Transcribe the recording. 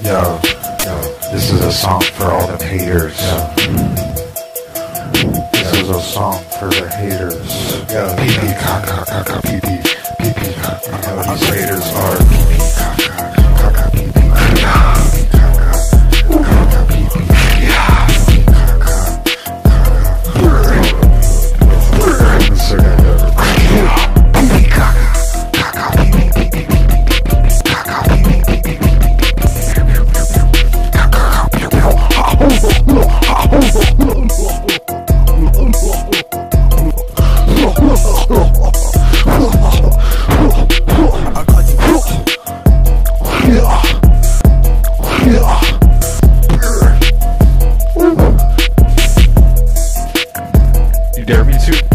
Yo, yo, this is a song for all them haters. Yo. This is a song for the haters. Yo, Pee pee caca caca pee pee pee pee You dare me to?